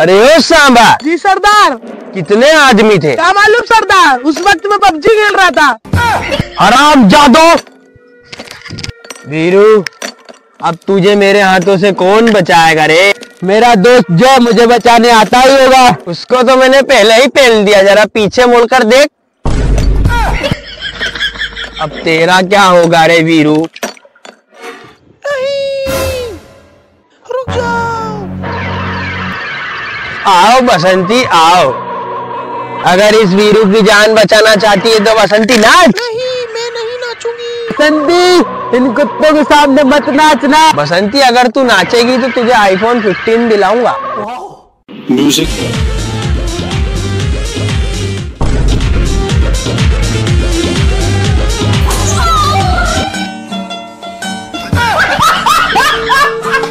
अरे ओ सांबा। जी सरदार। कितने आदमी थे? क्या मालूम सरदार? उस वक्त में पबजी खेल रहा था। हराम जादो। वीरू अब तुझे मेरे हाथों से कौन बचाएगा रे? मेरा दोस्त जो मुझे बचाने आता ही होगा उसको तो मैंने पहले ही पहन दिया। जरा पीछे मुड़कर देख। अब तेरा क्या होगा रे वीरू? आओ बसंती आओ। अगर इस वीरू की जान बचाना चाहती है तो बसंती नाच। नहीं मैं नहीं नाचूँगी। बसंती इन कुत्तों के सामने मत नाचना। बसंती अगर तू नाचेगी तो तुझे आईफोन 15 दिलाऊँगा। Music.